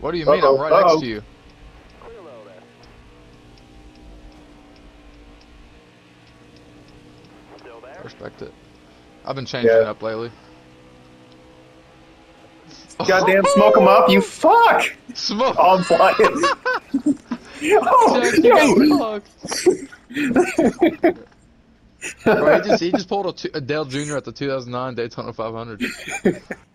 What do you mean? Uh-oh, I'm right uh-oh. next to you. I respect it. I've been changing Yeah. it up lately. Goddamn, smoke him up, you fuck! Smoke! Oh, I'm flying. oh, yo. Bro, he just he just pulled a, a Dale Jr. at the 2009 Daytona 500.